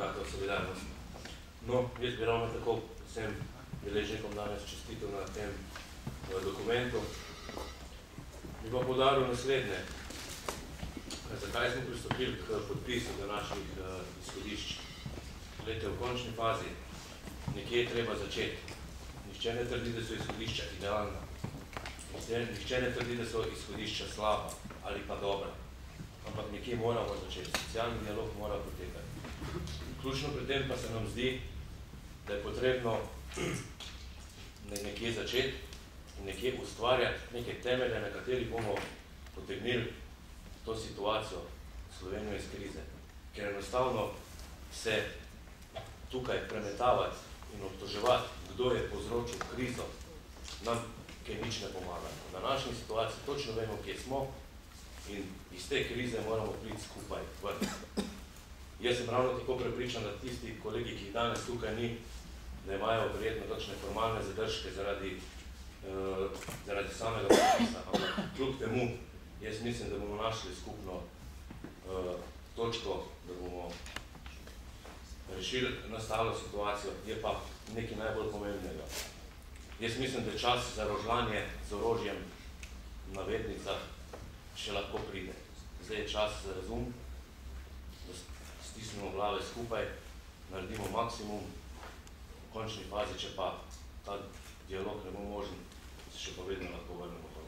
sindikatov Solidarnost. No, jaz bi ravno tako vsem deležnikom danes čestital na tem dokumentu. Bi pa poudaril naslednje. Zakaj smo pristopili k podpisu današnjih izhodišč? Glejte, v končni fazi nekje je treba začeti. Nihče ne trdi, da so izhodišča idealna. Nihče ne trdi, da so izhodišča slaba ali pa dobra. Ampak nekje moramo začeti. Socialni dialog mora potekati. Ključno pri tem pa se nam zdi, da je potrebno nekje začeti in nekje ustvarjati neke temelje, na katerih bomo potegnili to situacijo Slovenijo iz krize. Ker enostavno se tukaj premetavati in obtoževati, kdo je povzročil krizo, nam kaj nič ne pomaga. V današnji situaciji točno vemo, kje smo, in iz te krize moramo priti skupaj ven. Jaz sem ravno tako prepričan, da tisti kolegi, ki jih danes tukaj ni, da imajo verjetno kakšne formalne zadržke zaradi zaradi samega podpisa, ampak kljub temu, jaz mislim, da bomo našli skupno točko, da bomo rešili nastalo situacijo, je pa nekaj najbolj pomembnega. Jaz mislim, da čas za rožljanje z orožjem v navednicah še lahko pride. Zdaj je čas za razum, da stisnemo glave skupaj, naredimo maksimum, v končni fazi, če pa ta dialog ne bo možen, se še pa vedno lahko vrnemo.